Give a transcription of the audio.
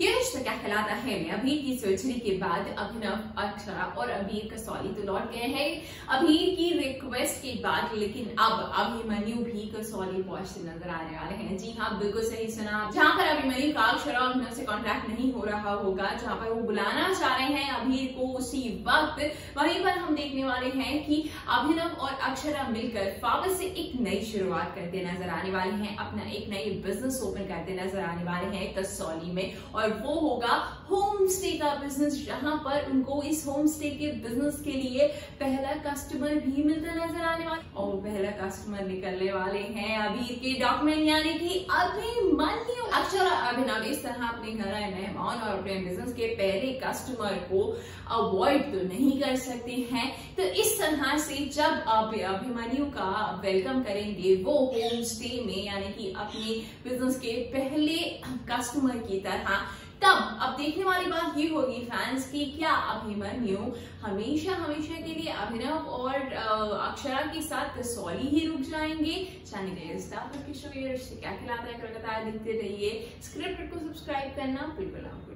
ये रिश्ता क्या कहलाता है? में अभी की सर्जरी के बाद अभिनव, अक्षरा और अबीर कसौली तो लौट गए हैं। अबीर की रिक्वेस्ट के बाद, लेकिन अब अभिमन्यु भी कसौली पहुँचते नज़र आने वाले हैं। जी हाँ बिल्कुल सही सुना जहाँ पर अभिमन्यु का अक्षरा और अभिनव से कॉन्ट्रैक्ट नहीं हो रहा होगा, जहाँ पर वो बुलाना चाह रहे हैं अबीर को उसी वक्त, वहीं पर हम देखने वाले हैं कि अभिनव और अक्षरा मिलकर फावर से एक नई शुरुआत करते नज़र आने वाले हैं। अपना एक नई बिज़नेस ओपन करते नज़र आने वाले हैं। कसौली में और और वो होगा होम स्टे का बिज़नेस जहाँ पर उनको इस होम स्टे के बिज़नेस के लिए पहला कस्टमर भी मिलता नज़र आने वाला। और पहला कस्टमर निकलने वाले हैं अभी के डॉक्यूमेंट यानी कि अभी अभिमन्यु अक्षर अभिनव इस तरह अपने घर आए मेहमान और अपने बिज़नेस के पहले कस्टमर को अवॉइड तो नहीं कर सकते हैं। तो इस तरह से जब आप अभिमानियों का वेलकम करेंगे, वो होम स्टे में, यानी कि अपने बिज़नेस के पहले कस्टमर की तरह तब, अब देखने वाली बात ये होगी फैंस की, क्या अभिमन्यु हमेशा हमेशा के लिए अभिनव और अक्षरा के साथ कसौली ही रुक जाएँगे? क्या खिलाता है कलकत्ता, देखते रहिए। स्क्रिप्ट को सब्सक्राइब करना बिल्कुल आपको